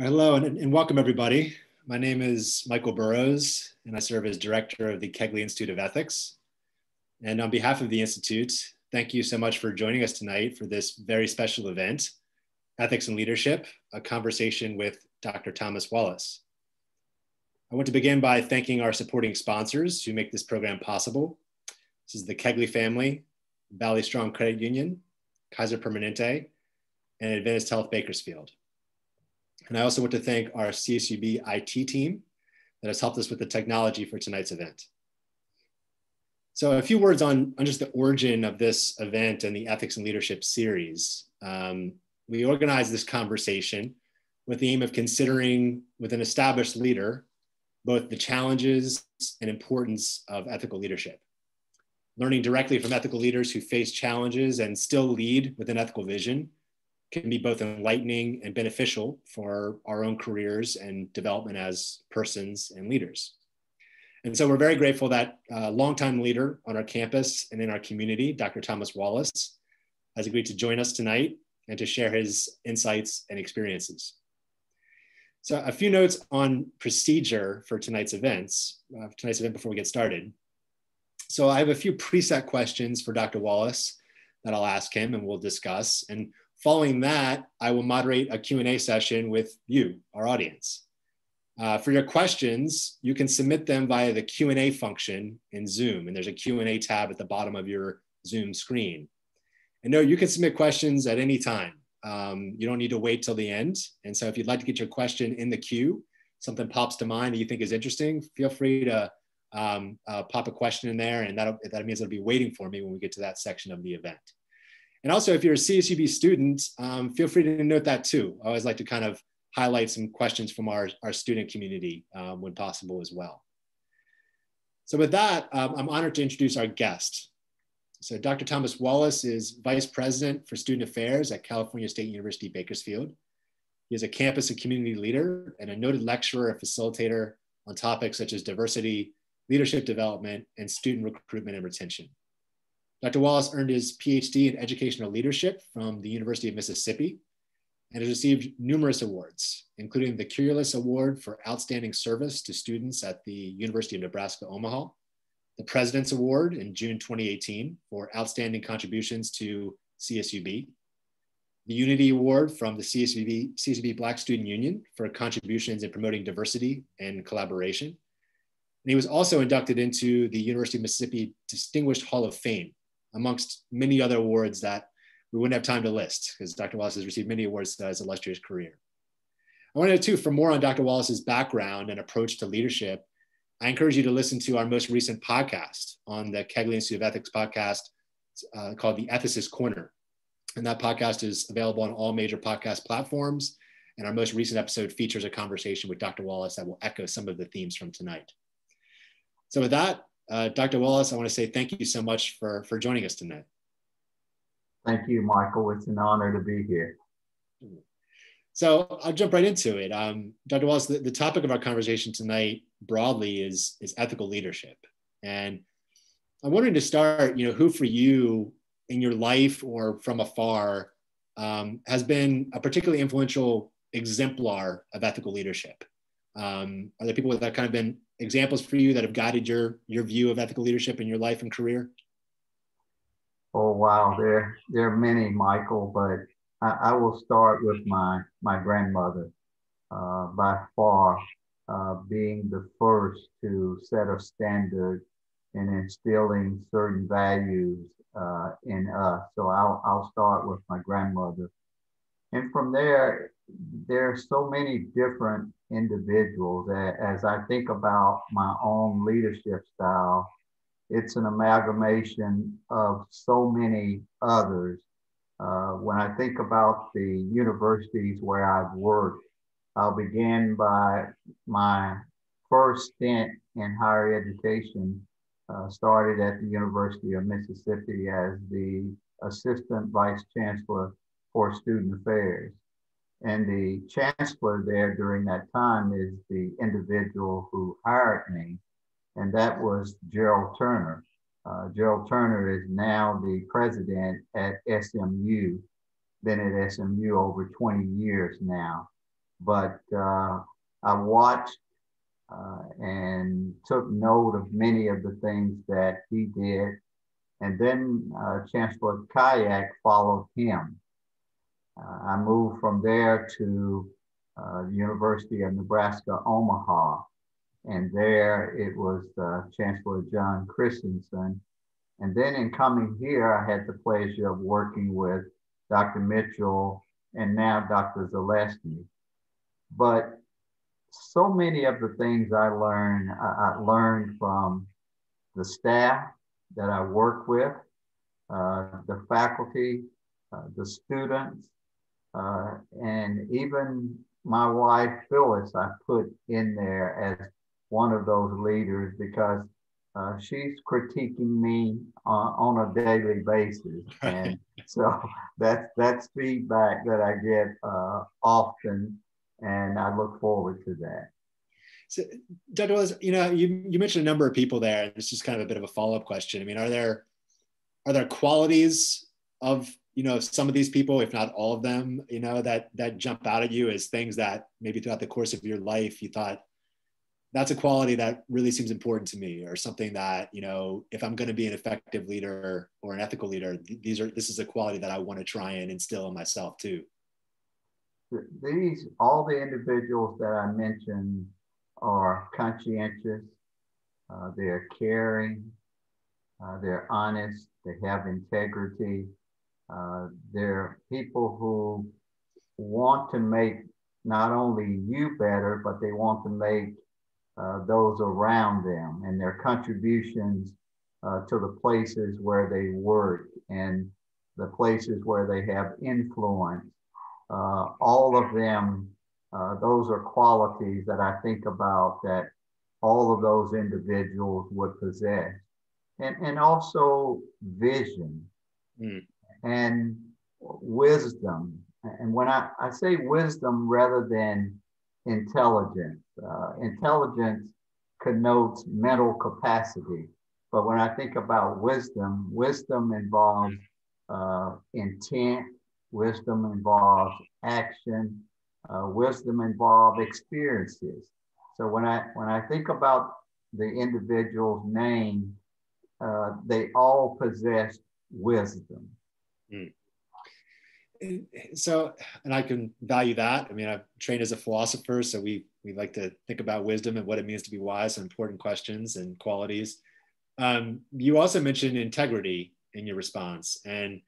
Hello and, and, welcome everybody. My name is Michael Burrows and I serve as director of the Kegley Institute of Ethics. And on behalf of the Institute, thank you so much for joining us tonight for this very special event, Ethics and Leadership, a conversation with Dr. Thomas Wallace. I want to begin by thanking our supporting sponsors who make this program possible. This is the Kegley family, Valley Strong Credit Union, Kaiser Permanente, and Adventist Health Bakersfield. And I also want to thank our CSUB IT team that has helped us with the technology for tonight's event. So a few words on, on just the origin of this event and the Ethics and Leadership series. Um, we organized this conversation with the aim of considering with an established leader, both the challenges and importance of ethical leadership. Learning directly from ethical leaders who face challenges and still lead with an ethical vision can be both enlightening and beneficial for our own careers and development as persons and leaders. And so we're very grateful that a uh, longtime leader on our campus and in our community, Dr. Thomas Wallace, has agreed to join us tonight and to share his insights and experiences. So a few notes on procedure for tonight's events, uh, tonight's event before we get started. So I have a few preset questions for Dr. Wallace that I'll ask him and we'll discuss. And Following that, I will moderate a Q&A session with you, our audience. Uh, for your questions, you can submit them via the Q&A function in Zoom, and there's a Q&A tab at the bottom of your Zoom screen. And no, you can submit questions at any time. Um, you don't need to wait till the end. And so if you'd like to get your question in the queue, something pops to mind that you think is interesting, feel free to um, uh, pop a question in there, and that that means it'll be waiting for me when we get to that section of the event. And also, if you're a CSUB student, um, feel free to note that too. I always like to kind of highlight some questions from our, our student community um, when possible as well. So with that, um, I'm honored to introduce our guest. So Dr. Thomas Wallace is Vice President for Student Affairs at California State University, Bakersfield. He is a campus and community leader and a noted lecturer and facilitator on topics such as diversity, leadership development, and student recruitment and retention. Dr. Wallace earned his PhD in educational leadership from the University of Mississippi and has received numerous awards, including the Curulis Award for Outstanding Service to Students at the University of Nebraska Omaha, the President's Award in June 2018 for Outstanding Contributions to CSUB, the Unity Award from the CSUB, CSUB Black Student Union for contributions in promoting diversity and collaboration. And he was also inducted into the University of Mississippi Distinguished Hall of Fame amongst many other awards that we wouldn't have time to list because Dr. Wallace has received many awards throughout his illustrious career. I wanted to, for more on Dr. Wallace's background and approach to leadership, I encourage you to listen to our most recent podcast on the Kegley Institute of Ethics podcast uh, called The Ethicist Corner. And that podcast is available on all major podcast platforms. And our most recent episode features a conversation with Dr. Wallace that will echo some of the themes from tonight. So with that, uh, Dr. Wallace, I want to say thank you so much for, for joining us tonight. Thank you, Michael. It's an honor to be here. So I'll jump right into it. Um, Dr. Wallace, the, the topic of our conversation tonight broadly is, is ethical leadership. And I'm wondering to start, you know, who for you in your life or from afar um, has been a particularly influential exemplar of ethical leadership? Um, are there people that have kind of been examples for you that have guided your your view of ethical leadership in your life and career? Oh wow, there there are many, Michael, but I, I will start with my my grandmother. Uh, by far, uh, being the first to set a standard and instilling certain values uh, in us. So I'll I'll start with my grandmother, and from there, there are so many different individuals. As I think about my own leadership style, it's an amalgamation of so many others. Uh, when I think about the universities where I've worked, I'll begin by my first stint in higher education. Uh, started at the University of Mississippi as the assistant vice chancellor for student affairs. And the chancellor there during that time is the individual who hired me, and that was Gerald Turner. Uh, Gerald Turner is now the president at SMU, been at SMU over 20 years now. but uh, I watched uh, and took note of many of the things that he did. And then uh, Chancellor Khayat followed him. Uh, I moved from there to uh, University of Nebraska, Omaha. And there it was uh, Chancellor John Christensen. And then in coming here, I had the pleasure of working with Dr. Mitchell and now Dr. Zelezny. But so many of the things I learned, I, I learned from the staff that I work with, uh, the faculty, uh, the students, uh, and even my wife Phyllis, I put in there as one of those leaders because uh, she's critiquing me on, on, a daily basis, and so that's that's feedback that I get uh, often, and I look forward to that. So, Dr. Wallace, you know, you, you mentioned a number of people there. This is kind of a bit of a follow up question. I mean, are there are there qualities of you know some of these people, if not all of them, you know, that that jump out at you as things that maybe throughout the course of your life you thought that's a quality that really seems important to me or something that you know if i'm going to be an effective leader or an ethical leader these are this is a quality that i want to try and instill in myself too. These all the individuals that i mentioned are conscientious uh, they're caring uh, they're honest they have integrity uh, they're people who want to make not only you better but they want to make uh, those around them and their contributions uh, to the places where they work and the places where they have influence. Uh, all of them, uh, those are qualities that I think about that all of those individuals would possess. And, and also vision mm. And wisdom. And when I, I say wisdom rather than intelligence. Uh, intelligence connotes mental capacity. But when I think about wisdom, wisdom involves uh, intent, wisdom involves action, uh, wisdom involves experiences. So when I when I think about the individual's name, uh, they all possess wisdom. Mm. So and i can value that. I mean i've trained as a philosopher so we we like to think about wisdom and what it means to be wise and important questions and qualities. Um, you also mentioned integrity in your response. And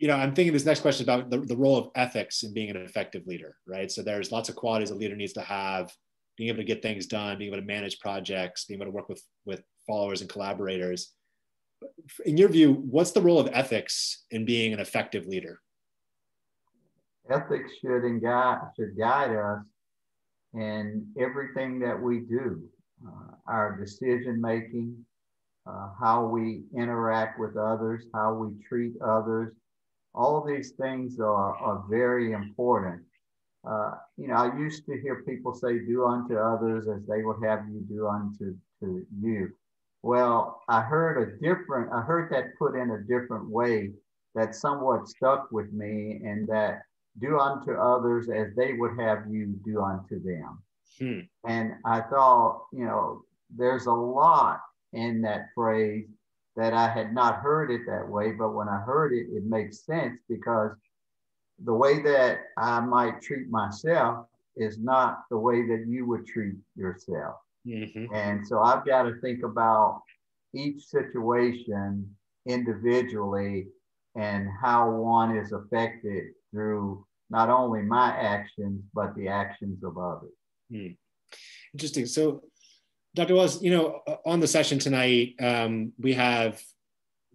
you know i'm thinking this next question about the, the role of ethics in being an effective leader right? So there's lots of qualities a leader needs to have being able to get things done being able to manage projects being able to work with with followers and collaborators in your view, what's the role of ethics in being an effective leader? Ethics should guide, should guide us in everything that we do, uh, our decision making, uh, how we interact with others, how we treat others. All these things are, are very important. Uh, you know, I used to hear people say, do unto others as they would have you do unto to you. Well, I heard a different, I heard that put in a different way that somewhat stuck with me, and that do unto others as they would have you do unto them. Hmm. And I thought, you know, there's a lot in that phrase that I had not heard it that way, but when I heard it, it makes sense because the way that I might treat myself is not the way that you would treat yourself. Mm-hmm. And so I've got to think about each situation individually and how one is affected through not only my actions, but the actions of others. Mm. Interesting. So, Dr. Wallace, you know, on the session tonight, um, we have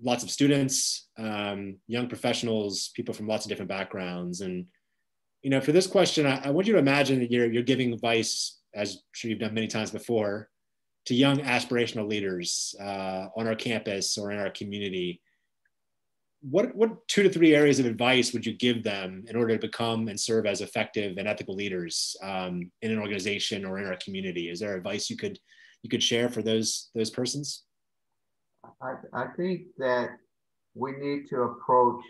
lots of students, um, young professionals, people from lots of different backgrounds. And, you know, for this question, I, I want you to imagine that you're, you're giving advice as sure you've done many times before, to young aspirational leaders uh, on our campus or in our community. What, what two to three areas of advice would you give them in order to become and serve as effective and ethical leaders um, in an organization or in our community? Is there advice you could you could share for those those persons? I, I think that we need to approach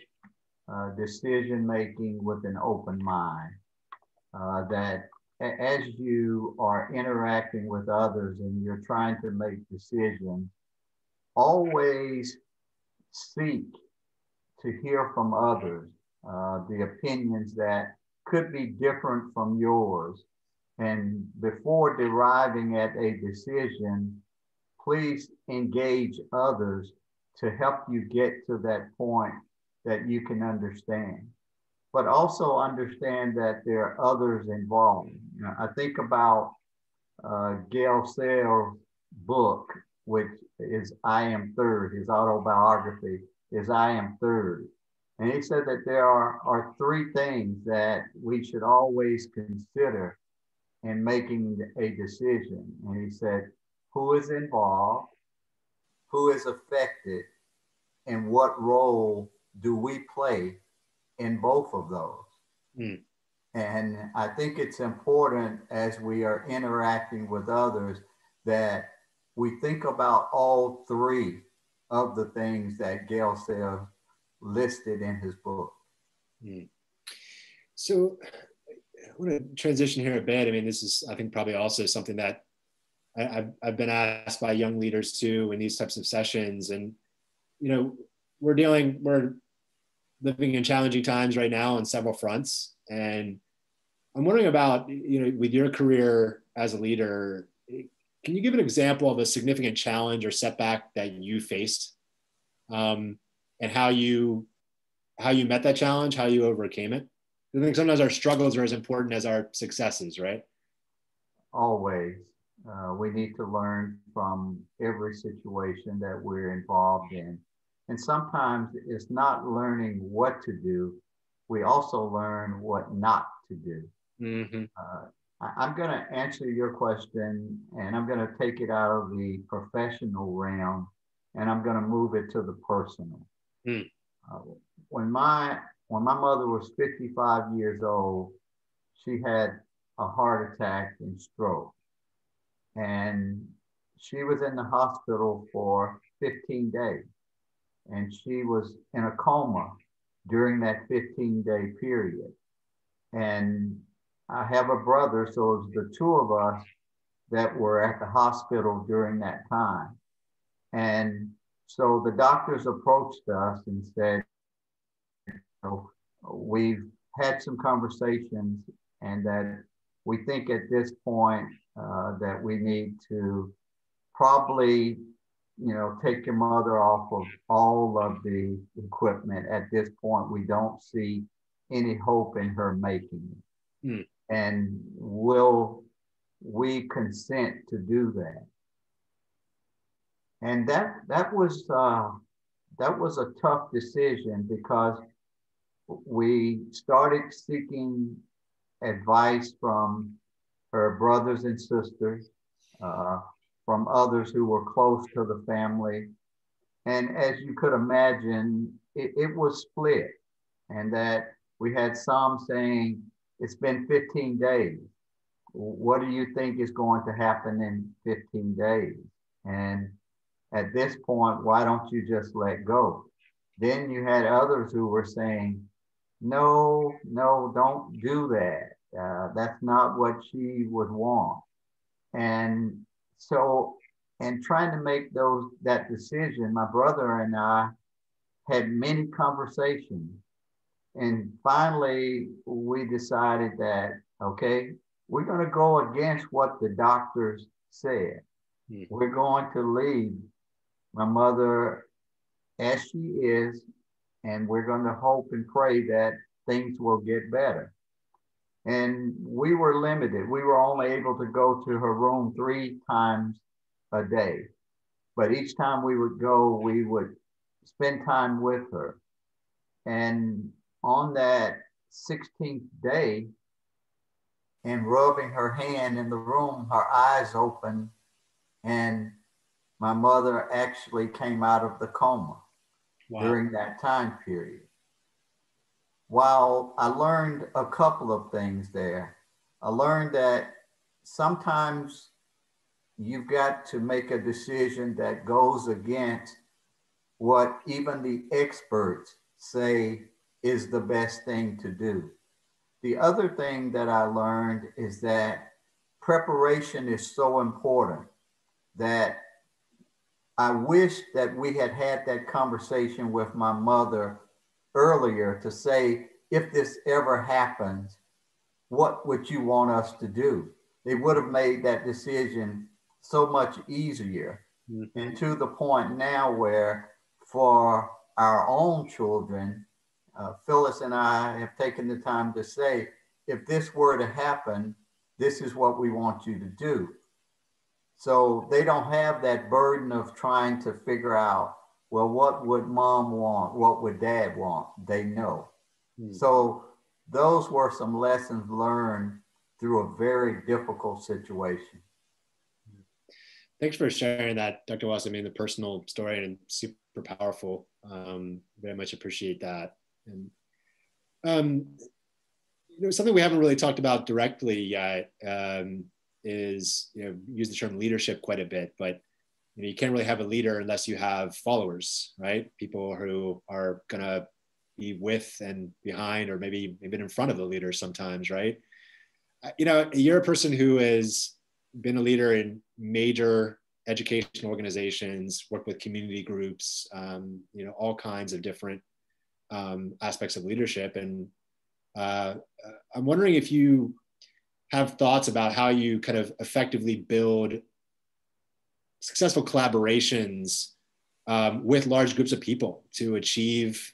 uh, decision making with an open mind. uh, that as you are interacting with others and you're trying to make decisions, always seek to hear from others uh, the opinions that could be different from yours. And before deriving at a decision, please engage others to help you get to that point that you can understand. But also understand that there are others involved. I think about uh, Gale Sayers' book, which is I Am Third, his autobiography is I Am Third. And he said that there are, are three things that we should always consider in making a decision. And he said, who is involved, who is affected, and what role do we play in both of those? Mm. And I think it's important as we are interacting with others that we think about all three of the things that Gale Sayers listed in his book. Mm. So I want to transition here a bit. I mean, this is, I think, probably also something that I, have I've been asked by young leaders too in these types of sessions. And, you know, we're dealing, we're living in challenging times right now on several fronts. And I'm wondering about, you know, with your career as a leader, can you give an example of a significant challenge or setback that you faced um, and how you how you met that challenge, how you overcame it? I think sometimes our struggles are as important as our successes, right? Always. Uh, we need to learn from every situation that we're involved in. And sometimes it's not learning what to do, we also learn what not to do. Mm-hmm. Uh, I, am going to answer your question and I'm going to take it out of the professional realm and I'm going to move it to the personal. Mm. Uh, when my when my mother was 55 years old, she had a heart attack and stroke. And she was in the hospital for 15 days. And she was in a coma during that 15 day period. And I have a brother, so it was the two of us that were at the hospital during that time. And so the doctors approached us and said, you know, we've had some conversations and that we think at this point uh, that we need to probably, you know, take your mother off of all of the equipment. At this point, we don't see any hope in her making it. Mm. And will we consent to do that? And that that was uh, that was a tough decision because we started seeking advice from her brothers and sisters, uh, from others who were close to the family. And as you could imagine, it, it was split, and that we had some saying, It's been 15 days. What do you think is going to happen in 15 days? And at this point, why don't you just let go? Then you had others who were saying, no, no, don't do that. Uh, that's not what she would want. And so, and trying to make those that decision, my brother and I had many conversations. And finally, we decided that, okay, we're going to go against what the doctors said. Hmm. We're going to leave my mother as she is and we're going to hope and pray that things will get better. And we were limited. We were only able to go to her room three times a day. But each time we would go, we would spend time with her. And on that 16th day, and rubbing her hand in the room, her eyes opened, and my mother actually came out of the coma wow. during that time period. While I learned a couple of things there, I learned that sometimes you've got to make a decision that goes against what even the experts say is the best thing to do. the other thing that I learned is that preparation is so important that I wish that we had had that conversation with my mother earlier to say, if this ever happens, what would you want us to do? It would have made that decision so much easier. Mm-hmm. And to the point now where for our own children, uh, Phyllis and I have taken the time to say, if this were to happen, this is what we want you to do. So they don't have that burden of trying to figure out, well, what would mom want? What would dad want? They know. Hmm. So those were some lessons learned through a very difficult situation. Thanks for sharing that, Dr. Wass. I mean, the personal story and super powerful. Um, very much appreciate that. And um, you know, something we haven't really talked about directly yet um, is, you know, use the term leadership quite a bit, but you know, you can't really have a leader unless you have followers, right? People who are gonna be with and behind, or maybe even in front of the leader sometimes, right? Uh, you know, you're a person who has been a leader in major education organizations, worked with community groups, um, you know, all kinds of different um, aspects of leadership. And uh, I'm wondering if you have thoughts about how you kind of effectively build successful collaborations um, with large groups of people to achieve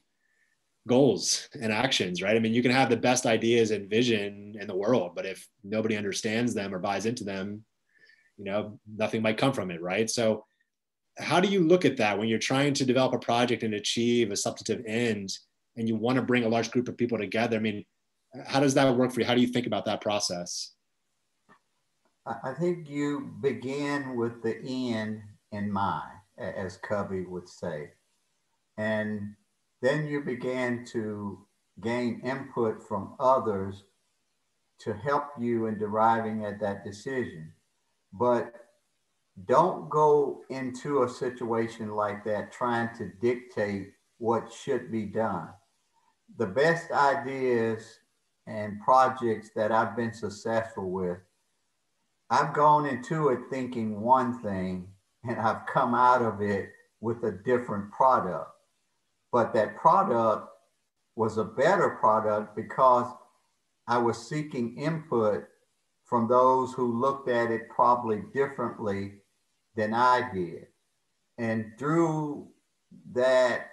goals and actions, right? I mean, you can have the best ideas and vision in the world, but if nobody understands them or buys into them, you know, nothing might come from it, right? So, how do you look at that when you're trying to develop a project and achieve a substantive end and you want to bring a large group of people together? I mean, how does that work for you? How do you think about that process? I think you begin with the end in mind, as Covey would say. And then you begin to gain input from others to help you in deriving at that decision. But don't go into a situation like that trying to dictate what should be done. The best ideas and projects that I've been successful with, I've gone into it thinking one thing and I've come out of it with a different product. But that product was a better product because I was seeking input from those who looked at it probably differently than I did. And through that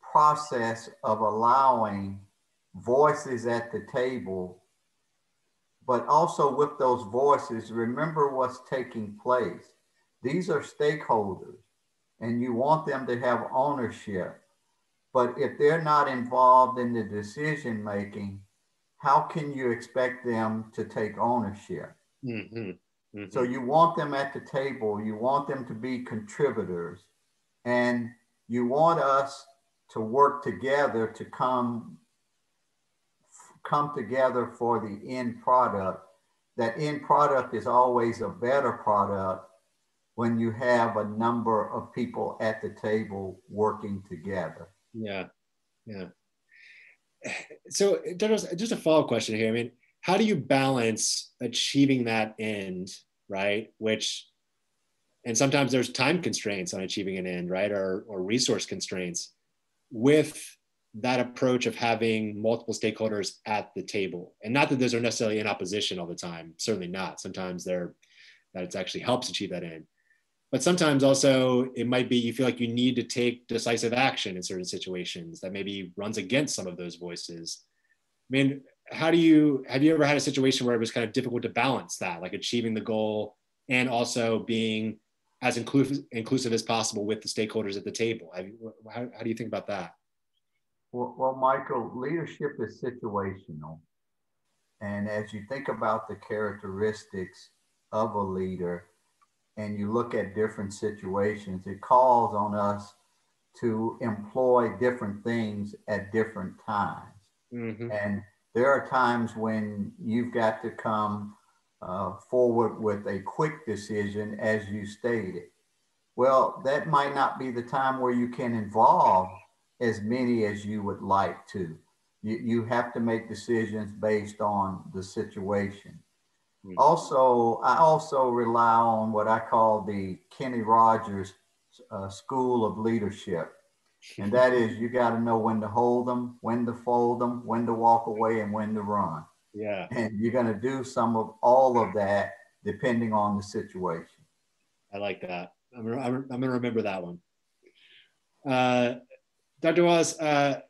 process of allowing voices at the table, but also with those voices, remember what's taking place. These are stakeholders, and you want them to have ownership. But if they're not involved in the decision making, how can you expect them to take ownership? Mm-hmm. Mm-hmm. So you want them at the table, you want them to be contributors, and you want us to work together to come come together for the end product. That end product is always a better product when you have a number of people at the table working together. Yeah, yeah so just a follow-up question here. I mean, how do you balance achieving that end, right? Which, and sometimes there's time constraints on achieving an end, right? Or, or resource constraints with that approach of having multiple stakeholders at the table. And not that those are necessarily in opposition all the time, certainly not. Sometimes they're, that it actually helps achieve that end but sometimes also it might be you feel like you need to take decisive action in certain situations that maybe runs against some of those voices i mean how do you have you ever had a situation where it was kind of difficult to balance that like achieving the goal and also being as inclusive, inclusive as possible with the stakeholders at the table how, how do you think about that well, well michael leadership is situational and as you think about the characteristics of a leader and you look at different situations, it calls on us to employ different things at different times. Mm-hmm. And there are times when you've got to come uh, forward with a quick decision, as you stated. Well, that might not be the time where you can involve as many as you would like to. you, you have to make decisions based on the situation. Mm-hmm. Also, I also rely on what I call the Kenny Rogers uh, School of Leadership. And that is you got to know when to hold them, when to fold them, when to walk away, and when to run. Yeah. And you're going to do some of all of that depending on the situation. I like that. I'm, I'm, I'm going to remember that one. Uh, Dr. Wallace, uh,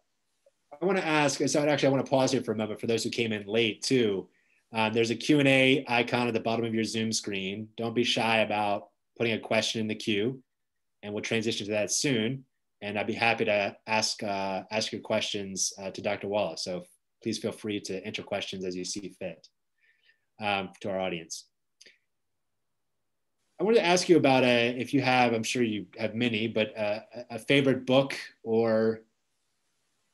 I want to ask, so actually I want to pause here for a moment for those who came in late too. Uh, there's a Q&A icon at the bottom of your Zoom screen. Don't be shy about putting a question in the queue and we'll transition to that soon. And I'd be happy to ask, uh, ask your questions uh, to Dr. Wallace. So please feel free to enter questions as you see fit um, to our audience. I wanted to ask you about a, if you have, I'm sure you have many, but a, a favorite book or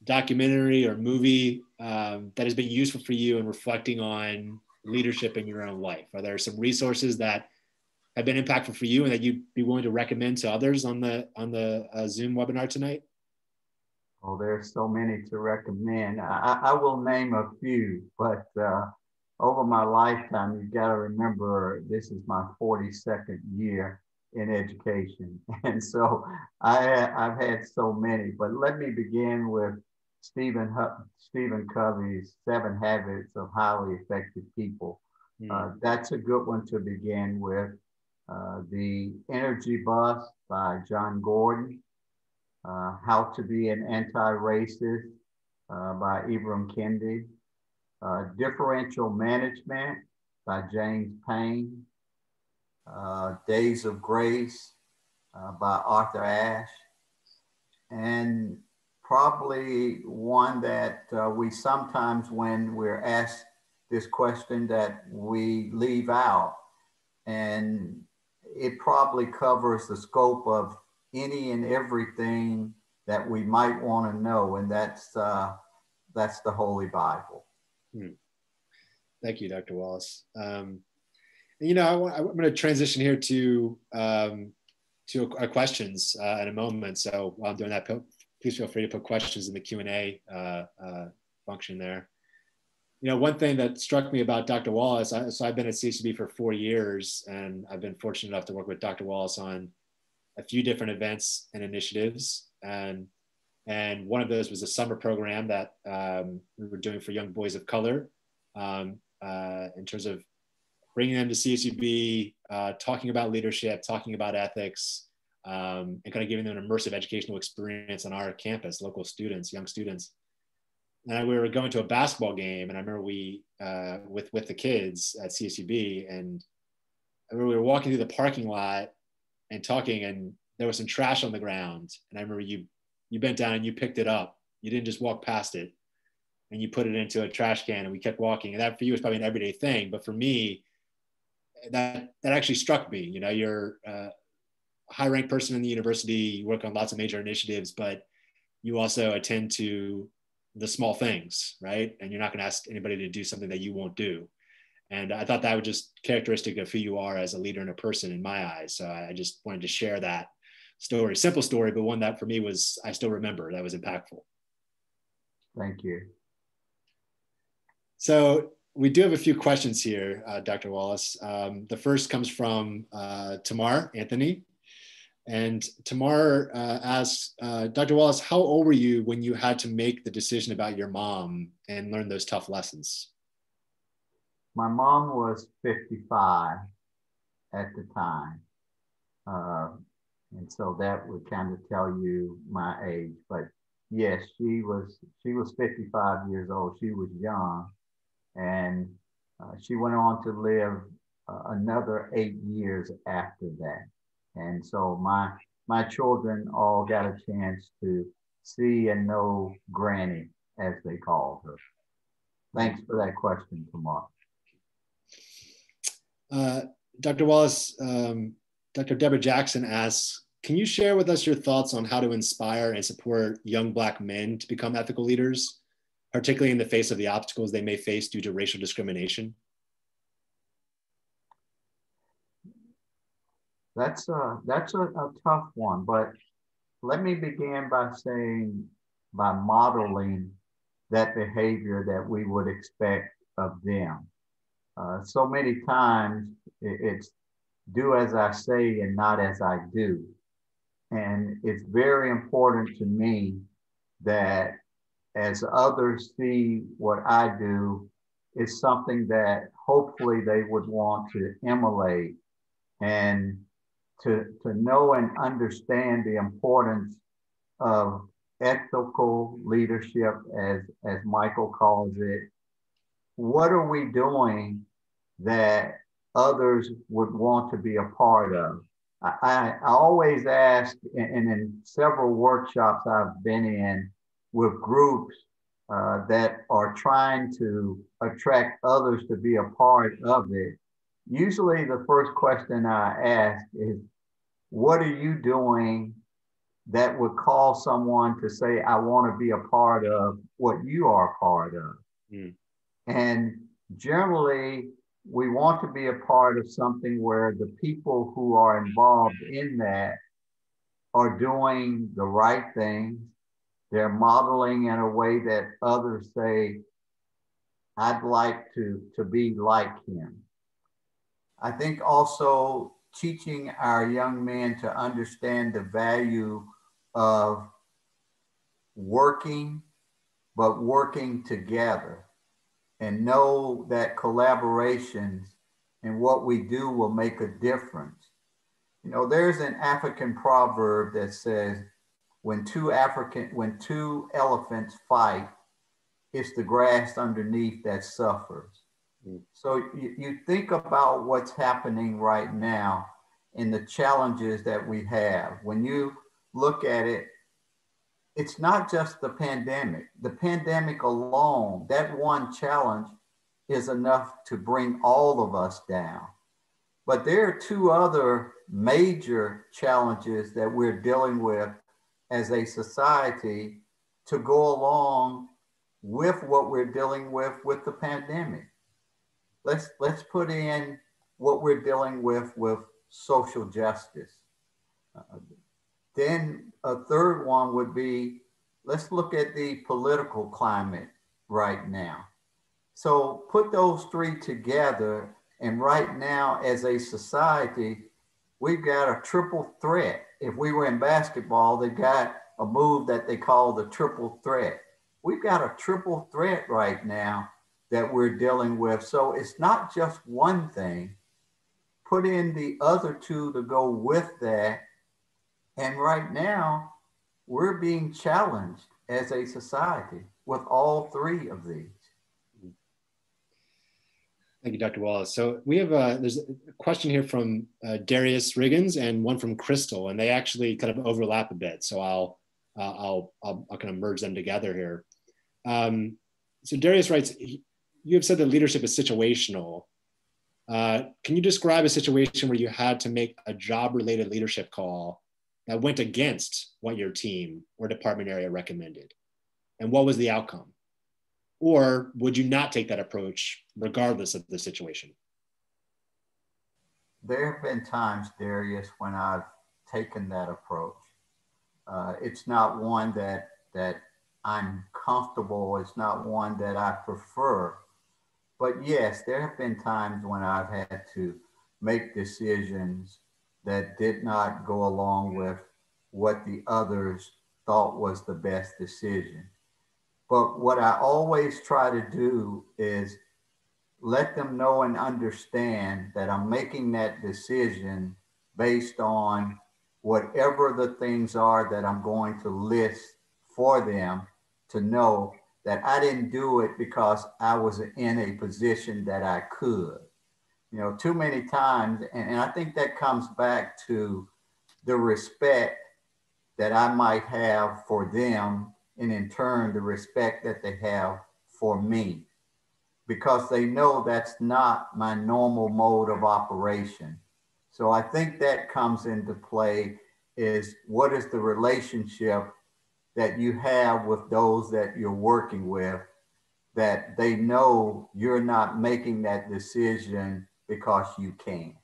documentary or movie um, that has been useful for you in reflecting on leadership in your own life? Are there some resources that have been impactful for you and that you'd be willing to recommend to others on the on the uh, Zoom webinar tonight? Oh, there's so many to recommend. I, I will name a few, but uh, over my lifetime, you've got to remember this is my 42nd year in education. And so I, I've had so many, but let me begin with Stephen, Stephen Covey's Seven Habits of Highly Effective People. Mm. Uh, that's a good one to begin with. Uh, the Energy Bus by Jon Gordon. Uh, How to Be an Anti-Racist uh, by Ibram Kendi. Uh, Differential Management by James Payne. Uh, Days of Grace by Arthur Ashe. And probably one that uh, we sometimes, when we're asked this question, that we leave out. And it probably covers the scope of any and everything that we might want to know, and that's uh, that's the Holy Bible. Hmm. Thank you, Dr. Wallace. Um, you know, I, am going to transition here to um, to our questions uh, in a moment. So while I'm doing that, please feel free to put questions in the Q&A uh, uh, function there. You know, one thing that struck me about Dr. Wallace, I, so I've been at CSUB for four years and I've been fortunate enough to work with Dr. Wallace on a few different events and initiatives. And, and one of those was a summer program that um, we were doing for young boys of color um, uh, in terms of bringing them to CSUB, uh, talking about leadership, talking about ethics, um, and kind of giving them an immersive educational experience on our campus, local students, young students. And we were going to a basketball game, and I remember we uh, with with the kids at CSUB, and I remember we were walking through the parking lot and talking, and there was some trash on the ground, and I remember you you bent down and you picked it up. You didn't just walk past it, and you put it into a trash can, and we kept walking. And that for you was probably an everyday thing, but for me, that that actually struck me. You know, you're a high ranked person in the university, you work on lots of major initiatives, but you also attend to the small things, right? And you're not going to ask anybody to do something that you won't do. And I thought that was just characteristic of who you are as a leader and a person in my eyes. So I just wanted to share that story, simple story, but one that for me was, I still remember that was impactful. Thank you. So we do have a few questions here, uh, Dr. Wallace. Um, the first comes from uh, Tamar Anthony. And Tamar uh, asks, uh, Dr. Wallace, how old were you when you had to make the decision about your mom and learn those tough lessons? My mom was 55 at the time. Uh, and so that would kind of tell you my age. But yes, she was she was 55 years old. She was young, and uh, she went on to live uh, another eight years after that. And so my my children all got a chance to see and know Granny, as they call her. Thanks for that question, Tamar. Uh, Dr. Wallace, um, Dr. Deborah Jackson asks, can you share with us your thoughts on how to inspire and support young Black men to become ethical leaders, particularly in the face of the obstacles they may face due to racial discrimination? That's a, that's a, a tough one, but let me begin by saying, by modeling that behavior that we would expect of them. Uh, so many times it's do as I say and not as I do. And it's very important to me that as others see what I do, it's something that hopefully they would want to emulate and to, to know and understand the importance of ethical leadership, as, as Michael calls it. What are we doing that others would want to be a part of? I, I, always ask, and in several workshops I've been in with groups uh, that are trying to attract others to be a part of it, usually the first question I ask is, What are you doing that would cause someone to say, I want to be a part of what you are a part of? Mm. And generally, we want to be a part of something where the people who are involved in that are doing the right things. They're modeling in a way that others say, I'd like to, to be like him. I think also teaching our young men to understand the value of working, but working together and know that collaborations and what we do will make a difference. You know, there's an African proverb that says, when two African, when two elephants fight, it's the grass underneath that suffers. So you, you think about what's happening right now and the challenges that we have. When you look at it, it's not just the pandemic. The pandemic alone, that one challenge is enough to bring all of us down. But there are two other major challenges that we're dealing with as a society to go along with what we're dealing with with the pandemic. Let's let's put in what we're dealing with with social justice. Uh, then a third one would be let's look at the political climate right now. So put those three together, and right now, as a society, we've got a triple threat. If we were in basketball, they got a move that they call the triple threat. We've got a triple threat right now that we're dealing with. So it's not just one thing. Put in the other two to go with that and right now, we're being challenged as a society with all three of these. Thank you, Dr. Wallace. So we have a, there's a question here from uh, Darius Riggins and one from Crystal, and they actually kind of overlap a bit. So I'll, uh, I'll, I'll, I'll, kind of merge them together here. Um, so Darius writes, you have said that leadership is situational. Uh, can you describe a situation where you had to make a job related leadership call that went against what your team or department area recommended? And what was the outcome? Or would you not take that approach regardless of the situation? There have been times, Darius, when I've taken that approach. Uh, it's not one that that I'm comfortable. It's not one that I prefer. But yes, there have been times when I've had to make decisions that did not go along with what the others thought was the best decision. But what I always try to do is let them know and understand that I'm making that decision based on whatever the things are that I'm going to list for them to know that I didn't do it because I was in a position that I could you know, too many times. And, and I think that comes back to the respect that I might have for them, and in turn, the respect that they have for me, because they know that's not my normal mode of operation. So I think that comes into play is what is the relationship that you have with those that you're working with that they know you're not making that decision because you can.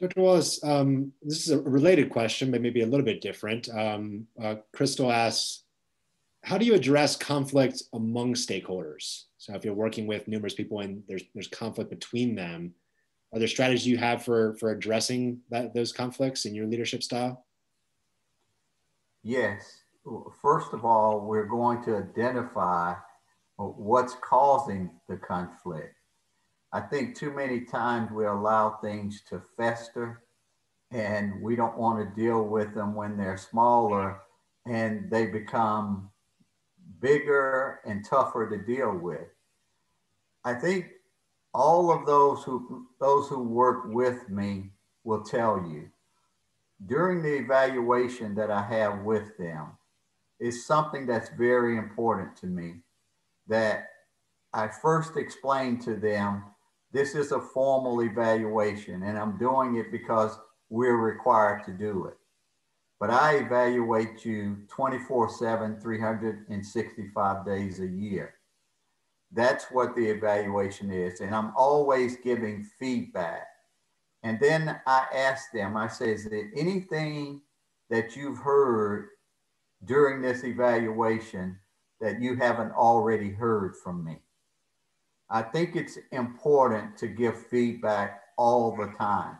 Dr. Wallace, um, this is a related question, but maybe a little bit different. Um, uh, Crystal asks, how do you address conflict among stakeholders? So if you're working with numerous people and there's, there's conflict between them, are there strategies you have for, for addressing that, those conflicts in your leadership style? Yes. First of all, we're going to identify what's causing the conflict. I think too many times we allow things to fester and we don't want to deal with them when they're smaller and they become bigger and tougher to deal with. I think all of those who those who work with me will tell you during the evaluation that I have with them is something that's very important to me that I first explain to them this is a formal evaluation and I'm doing it because we're required to do it. But I evaluate you 24 7, 365 days a year. That's what the evaluation is. And I'm always giving feedback. And then I ask them, I say, is there anything that you've heard during this evaluation that you haven't already heard from me? I think it's important to give feedback all the time.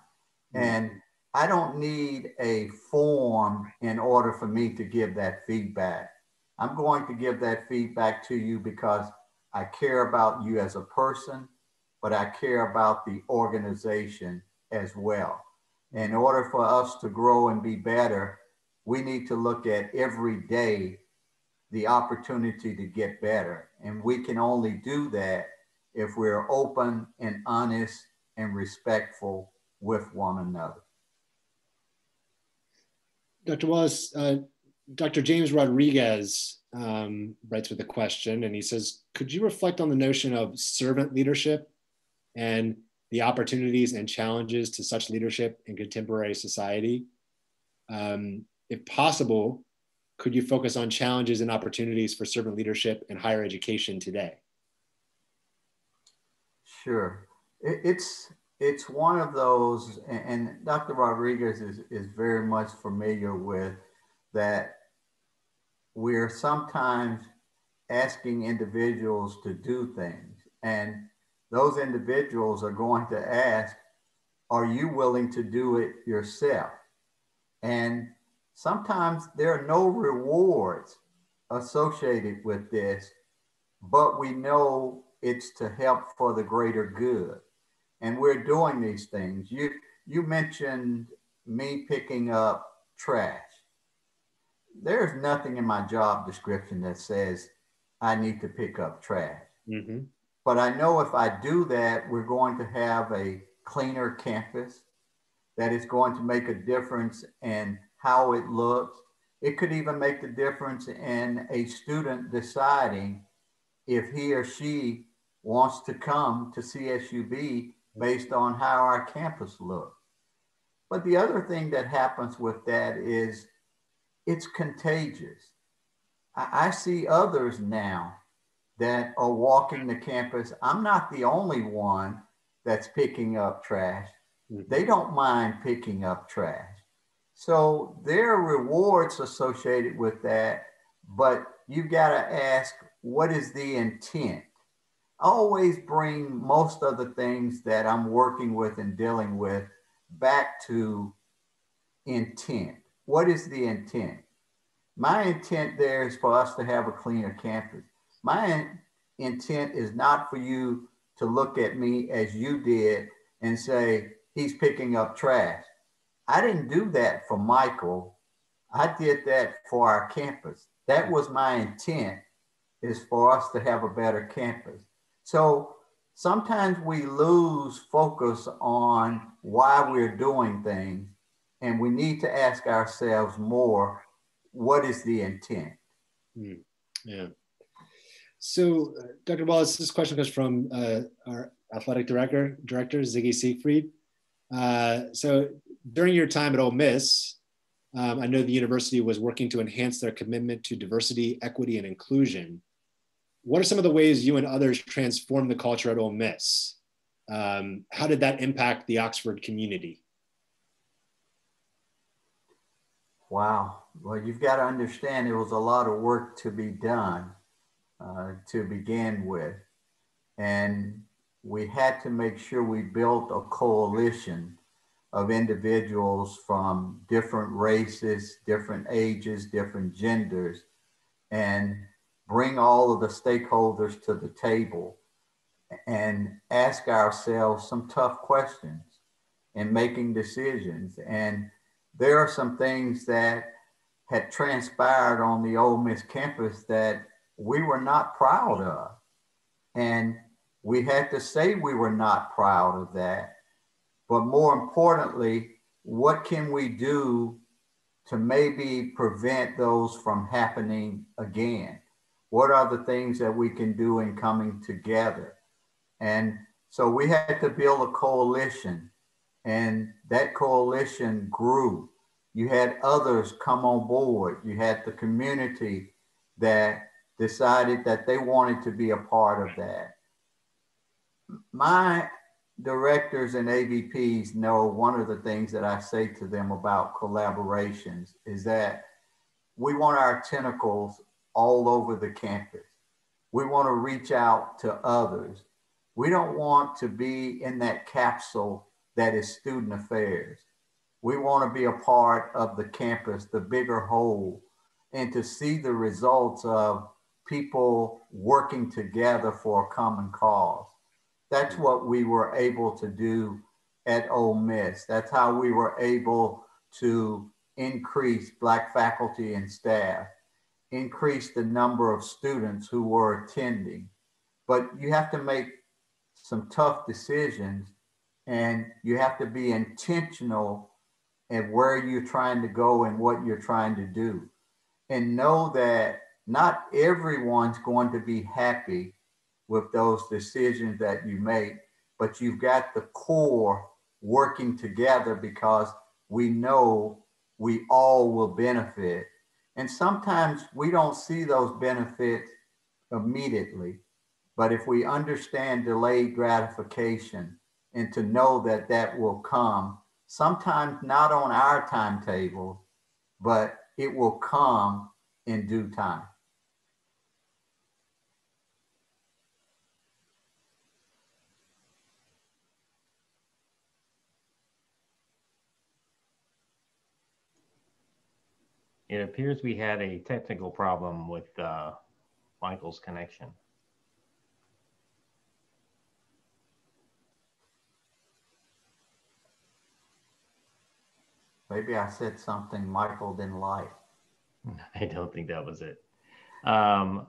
Mm-hmm. And I don't need a form in order for me to give that feedback. I'm going to give that feedback to you because I care about you as a person, but I care about the organization as well. In order for us to grow and be better, we need to look at every day the opportunity to get better. And we can only do that if we're open and honest and respectful with one another. Dr. Wallace, uh, Dr. James Rodriguez um, writes with a question and he says, could you reflect on the notion of servant leadership and the opportunities and challenges to such leadership in contemporary society? Um, if possible, could you focus on challenges and opportunities for servant leadership in higher education today? Sure. It's it's one of those, and Dr. Rodriguez is, is very much familiar with that we're sometimes asking individuals to do things. And those individuals are going to ask, Are you willing to do it yourself? And sometimes there are no rewards associated with this, but we know it's to help for the greater good. And we're doing these things. You, you mentioned me picking up trash. There's nothing in my job description that says I need to pick up trash. Mm-hmm. But I know if I do that, we're going to have a cleaner campus that is going to make a difference in how it looks. It could even make the difference in a student deciding if he or she wants to come to CSUB based on how our campus looks. But the other thing that happens with that is it's contagious. I, I see others now that are walking the campus. I'm not the only one that's picking up trash. Mm-hmm. They don't mind picking up trash. So there are rewards associated with that, but you've got to ask what is the intent? I always bring most of the things that I'm working with and dealing with back to intent. What is the intent? My intent there is for us to have a cleaner campus. My intent is not for you to look at me as you did and say, he's picking up trash. I didn't do that for Michael. I did that for our campus. That was my intent is for us to have a better campus. So sometimes we lose focus on why we're doing things, and we need to ask ourselves more what is the intent? Mm, yeah. So, uh, Dr. Wallace, this question comes from uh, our athletic director, director Ziggy Siegfried. Uh, so, during your time at Ole Miss, um, I know the university was working to enhance their commitment to diversity, equity, and inclusion what are some of the ways you and others transformed the culture at Ole Miss? Um, how did that impact the Oxford community? Wow. Well, you've got to understand there was a lot of work to be done uh, to begin with. And we had to make sure we built a coalition of individuals from different races, different ages, different genders, and bring all of the stakeholders to the table and ask ourselves some tough questions in making decisions. And there are some things that had transpired on the Ole Miss campus that we were not proud of. And we had to say we were not proud of that. But more importantly, what can we do to maybe prevent those from happening again? What are the things that we can do in coming together? And so we had to build a coalition, and that coalition grew. You had others come on board. You had the community that decided that they wanted to be a part of that. My directors and AVPs know one of the things that I say to them about collaborations is that we want our tentacles all over the campus. We want to reach out to others. We don't want to be in that capsule that is student affairs. We want to be a part of the campus, the bigger whole, and to see the results of people working together for a common cause. That's mm-hmm. what we were able to do at Ole Miss. That's how we were able to increase Black faculty and staff, increase the number of students who were attending. But you have to make some tough decisions and you have to be intentional at where you're trying to go and what you're trying to do. And know that not everyone's going to be happy with those decisions that you make, but you've got the core working together because we know we all will benefit. And sometimes we don't see those benefits immediately, but if we understand delayed gratification and to know that that will come, sometimes not on our timetable, but it will come in due time. It appears we had a technical problem with uh, Michael's connection. Maybe I said something Michael didn't like. I don't think that was it. Um,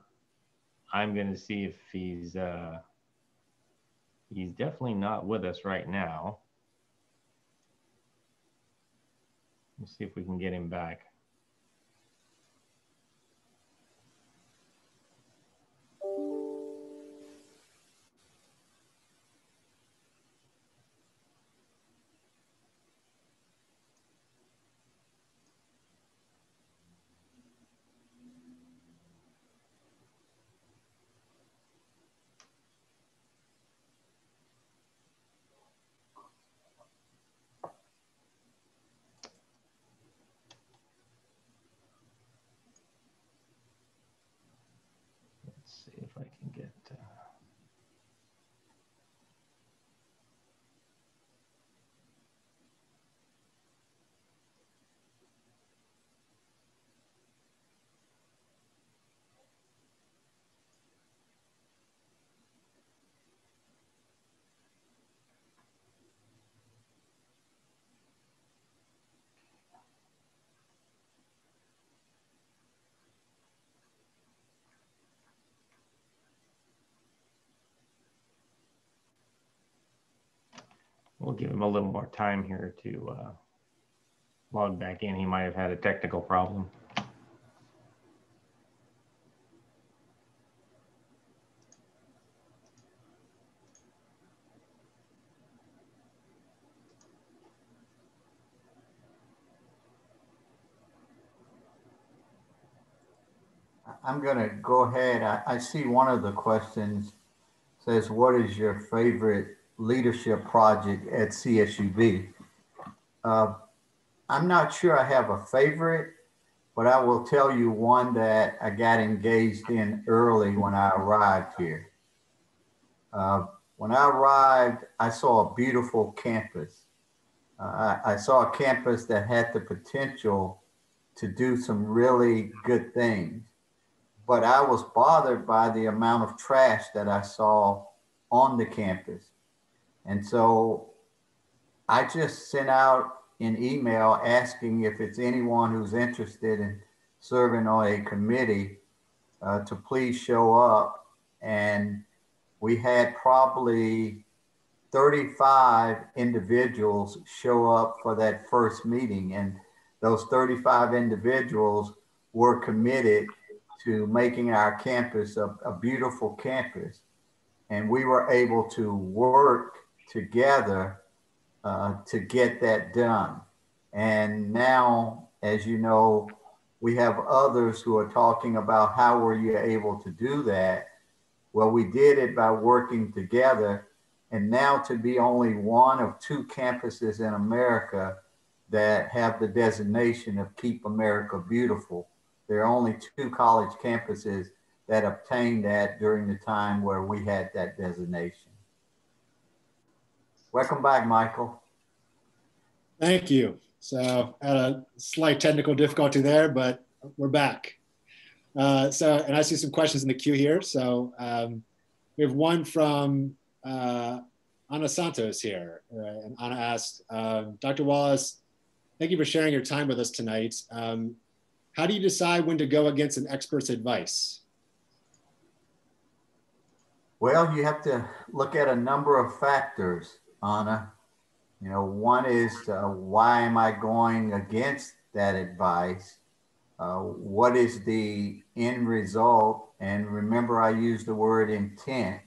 I'm going to see if he's uh, he's definitely not with us right now. Let's see if we can get him back. if I can get. Uh, We'll give him a little more time here to uh, log back in. He might have had a technical problem. I'm going to go ahead. I, I, see one of the questions says, what is your favorite leadership project at CSUB. Uh, I'm not sure I have a favorite, but I will tell you one that I got engaged in early when I arrived here. Uh, when I arrived, I saw a beautiful campus. Uh, I, I saw a campus that had the potential to do some really good things. But I was bothered by the amount of trash that I saw on the campus. And so I just sent out an email asking if it's anyone who's interested in serving on a committee uh, to please show up. And we had probably 35 individuals show up for that first meeting. And those 35 individuals were committed to making our campus a, a beautiful campus. And we were able to work together uh, to get that done. And now, as you know, we have others who are talking about how were you able to do that. Well, we did it by working together. And now to be only one of two campuses in America that have the designation of Keep America Beautiful. There are only two college campuses that obtained that during the time where we had that designation. Welcome back, Michael. Thank you. So had a slight technical difficulty there, but we're back. Uh, so, and I see some questions in the queue here. So um, we have one from uh, Ana Santos here. Right? And Ana asked, um, Dr. Wallace, thank you for sharing your time with us tonight. Um, how do you decide when to go against an expert's advice? Well, you have to look at a number of factors, Ana. You know, one is uh, why am I going against that advice? Uh, what is the end result? And remember, I used the word intent.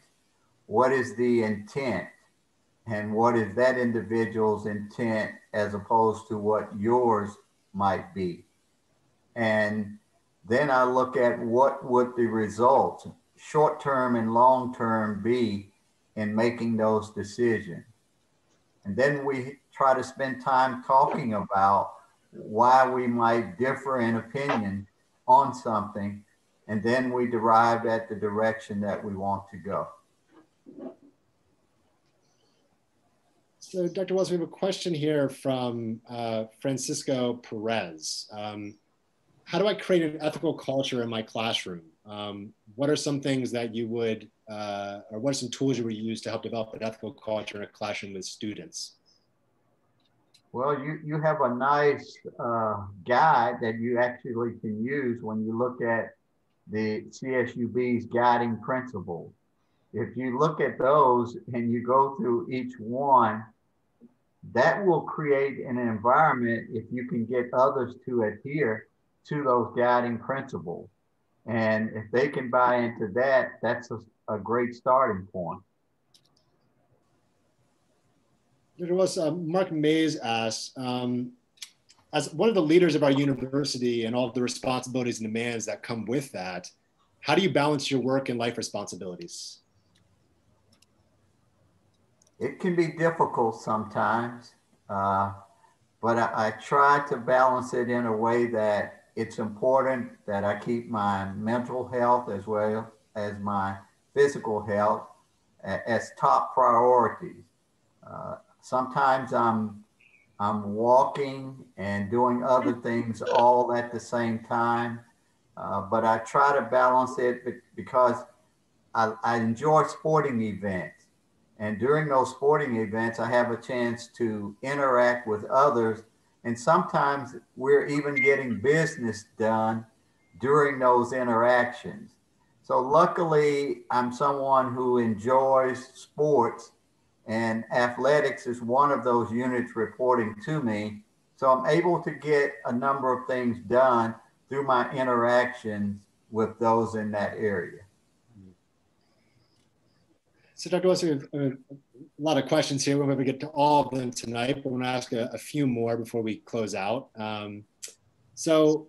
What is the intent? And what is that individual's intent as opposed to what yours might be? And then I look at what would the results, short term and long term, be in making those decisions. And then we try to spend time talking about why we might differ in opinion on something. And then we derive at the direction that we want to go. So, Dr. Wells, we have a question here from uh, Francisco Perez. Um, how do I create an ethical culture in my classroom? Um, what are some things that you would, uh, or what are some tools you would use to help develop an ethical culture in a classroom with students? Well, you, you have a nice uh, guide that you actually can use when you look at the CSUB's guiding principles. If you look at those and you go through each one, that will create an environment if you can get others to adhere to those guiding principles. And if they can buy into that, that's a, a great starting point. There was uh, Mark Mays asked, um, as one of the leaders of our university and all of the responsibilities and demands that come with that, how do you balance your work and life responsibilities? It can be difficult sometimes, uh, but I, I try to balance it in a way that it's important that I keep my mental health as well as my physical health as top priorities. Uh, sometimes I'm I'm walking and doing other things all at the same time, uh, but I try to balance it because I, I enjoy sporting events. And during those sporting events, I have a chance to interact with others and sometimes we're even getting business done during those interactions. So, luckily, I'm someone who enjoys sports, and athletics is one of those units reporting to me. So, I'm able to get a number of things done through my interactions with those in that area. So, Dr. Wilson, a lot of questions here. We're going to get to all of them tonight, but I'm going to ask a, a few more before we close out. Um, so,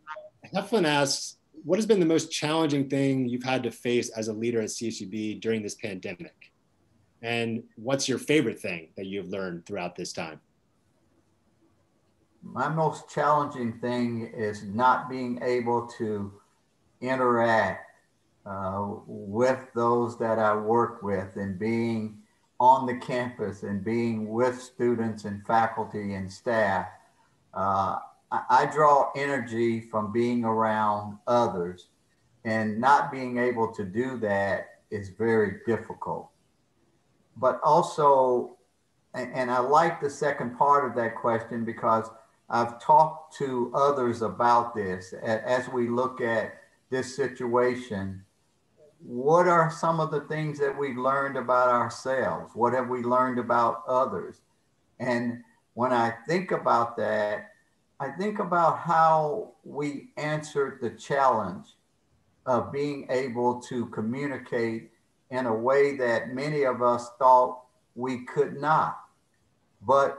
Heflin asks, what has been the most challenging thing you've had to face as a leader at CSUB during this pandemic? And what's your favorite thing that you've learned throughout this time? my most challenging thing is not being able to interact uh, with those that I work with and being on the campus and being with students and faculty and staff. Uh, I, I draw energy from being around others, and not being able to do that is very difficult. But also, and, and I like the second part of that question because I've talked to others about this as we look at this situation. What are some of the things that we've learned about ourselves? What have we learned about others? And when I think about that, I think about how we answered the challenge of being able to communicate in a way that many of us thought we could not. But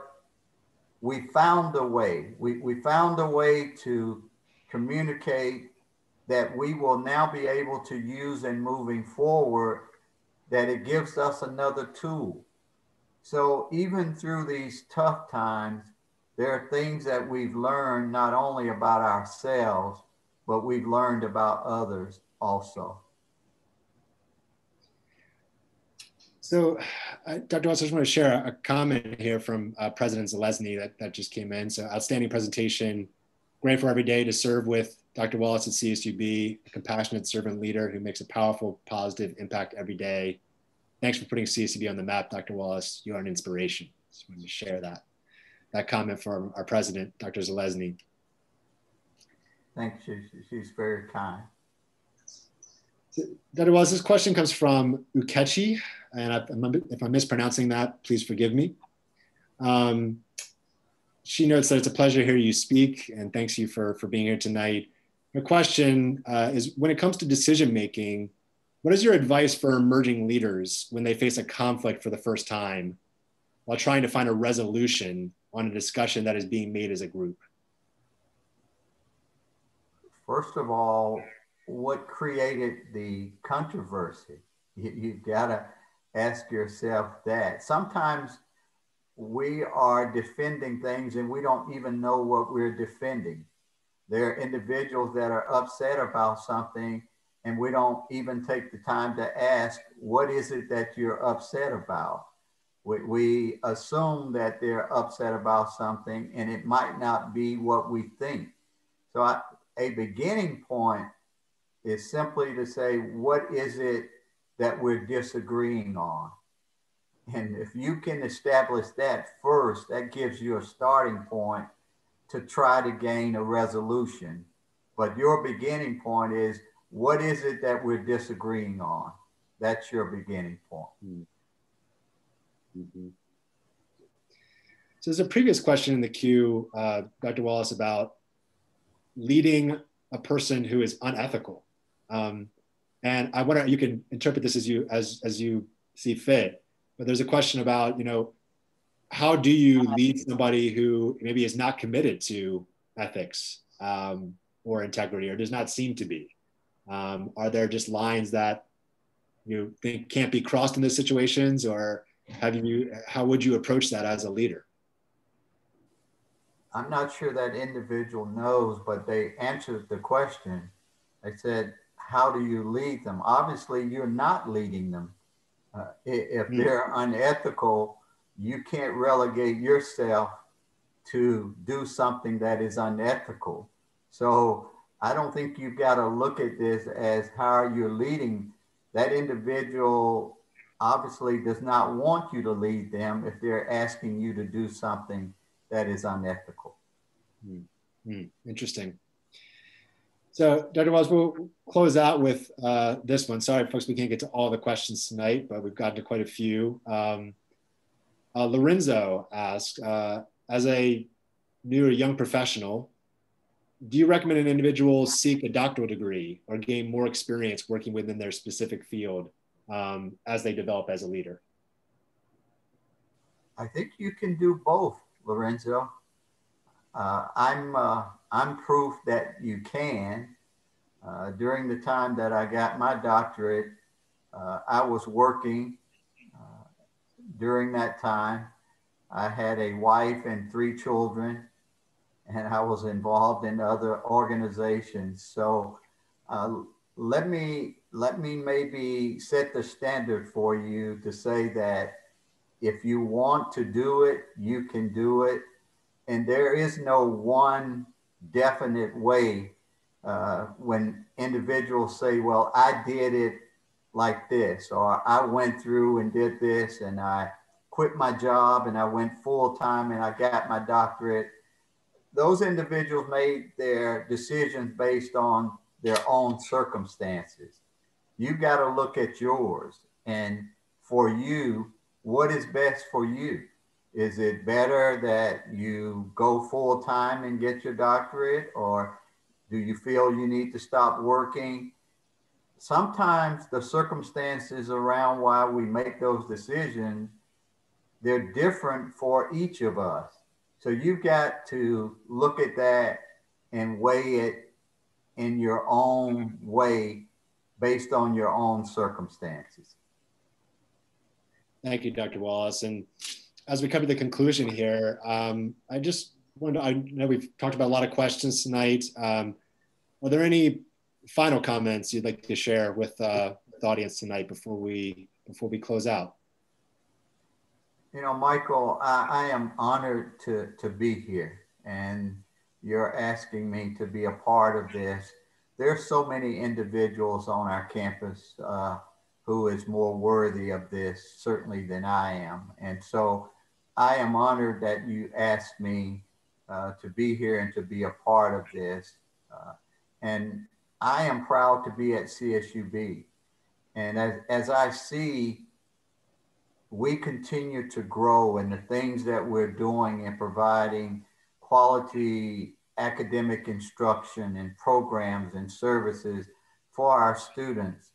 we found a way. We, we found a way to communicate that we will now be able to use in moving forward, that it gives us another tool. So even through these tough times, there are things that we've learned not only about ourselves, but we've learned about others also. So, uh, Dr. Watts, I just want to share a, comment here from uh, President Zelezny that, that just came in. So, outstanding presentation. Grateful every day to serve with Dr. Wallace at CSUB, a compassionate servant leader who makes a powerful, positive impact every day. Thanks for putting CSUB on the map, Dr. Wallace. You are an inspiration. Just wanted to share that, that comment from our president, Dr. Zelezny. Thanks. She's, she's very kind. Dr. Wallace, this question comes from Ukechi, and I, if I'm mispronouncing that, please forgive me. Um, she notes that it's a pleasure to hear you speak, and thanks you for, for being here tonight. Her question uh, is, when it comes to decision making, what is your advice for emerging leaders when they face a conflict for the first time while trying to find a resolution on a discussion that is being made as a group? First of all, what created the controversy? You, you've got to ask yourself that. Sometimes we are defending things and we don't even know what we're defending. There are individuals that are upset about something and we don't even take the time to ask, what is it that you're upset about? We, we assume that they're upset about something and it might not be what we think. So I, a beginning point is simply to say, what is it that we're disagreeing on? And if you can establish that first, that gives you a starting point to try to gain a resolution. But your beginning point is what is it that we're disagreeing on? That's your beginning point. Mm-hmm. So there's a previous question in the queue, uh, Dr. Wallace, about leading a person who is unethical. Um, and I wonder you can interpret this as you as as you see fit. But there's a question about you know how do you lead somebody who maybe is not committed to ethics um, or integrity or does not seem to be? Um, are there just lines that you think can't be crossed in those situations, or have you? How would you approach that as a leader? I'm not sure that individual knows, but they answered the question. They said, how do you lead them? Obviously, you're not leading them. Uh, if hmm. they're unethical, you can't relegate yourself to do something that is unethical. So I don't think you've got to look at this as how you're leading. That individual obviously does not want you to lead them if they're asking you to do something that is unethical. Mm. Interesting. So, Dr. Wells, we'll close out with uh, this one. Sorry, folks, we can't get to all the questions tonight, but we've gotten to quite a few. Um, uh, Lorenzo asked, uh, as a new or young professional, do you recommend an individual seek a doctoral degree or gain more experience working within their specific field um, as they develop as a leader? I think you can do both, Lorenzo. Uh, I'm uh, I'm proof that you can. Uh, during the time that I got my doctorate, uh, I was working. During that time, I had a wife and three children. and I was involved in other organizations. So uh, let me let me maybe set the standard for you to say that if you want to do it, you can do it, and there is no one definite way. Uh, when individuals say, "Well, I did it like this," or "I went through and did this," and I quit my job and I went full time and I got my doctorate. Those individuals made their decisions based on their own circumstances. You got to look at yours. And for you, what is best for you? Is it better that you go full time and get your doctorate, or do you feel you need to stop working? Sometimes the circumstances around why we make those decisions they're different for each of us. So you've got to look at that and weigh it in your own way based on your own circumstances. Thank you, Dr. Wallace. And as we come to the conclusion here, um, I just wanted to, I know we've talked about a lot of questions tonight. Um, are there any final comments you'd like to share with, uh, the audience tonight before we before we close out? You know, Michael, I, I am honored to, to be here and you're asking me to be a part of this. There's so many individuals on our campus uh, who is more worthy of this, certainly, than I am. And so I am honored that you asked me uh, to be here and to be a part of this. Uh, and I am proud to be at CSUB. And as, as I see we continue to grow in the things that we're doing and providing quality academic instruction and programs and services for our students,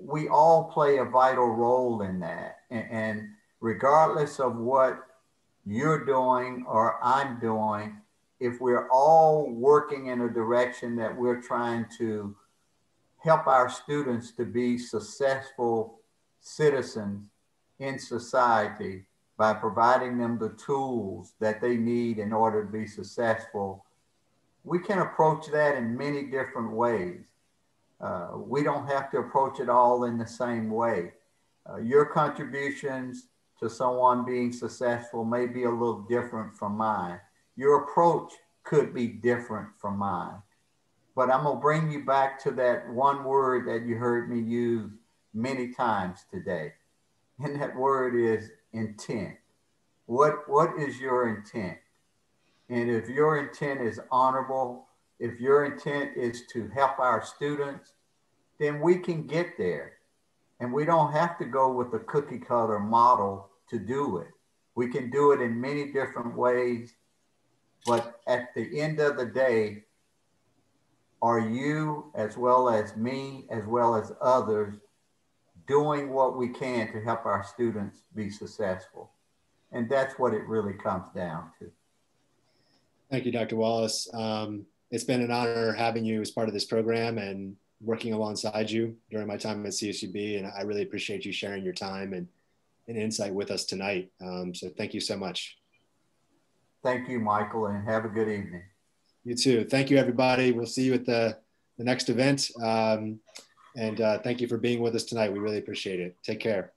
we all play a vital role in that. And, and regardless of what you're doing or I'm doing, if we're all working in a direction that we're trying to help our students to be successful citizens in society by providing them the tools that they need in order to be successful, we can approach that in many different ways. Uh, we don't have to approach it all in the same way. Uh, your contributions to someone being successful may be a little different from mine. Your approach could be different from mine. But I'm going to bring you back to that one word that you heard me use many times today and that word is intent. What, what is your intent? And if your intent is honorable, if your intent is to help our students, then we can get there. And we don't have to go with a cookie cutter model to do it. We can do it in many different ways. But at the end of the day, are you, as well as me, as well as others, doing what we can to help our students be successful. And that's what it really comes down to. Thank you, Dr. Wallace. Um, it's been an honor having you as part of this program and working alongside you during my time at CSUB. And I really appreciate you sharing your time and, and insight with us tonight. Um, so thank you so much. Thank you, Michael, and have a good evening. You too. Thank you, everybody. We'll see you at the, the next event. Um, and uh, thank you for being with us tonight. We really appreciate it. Take care.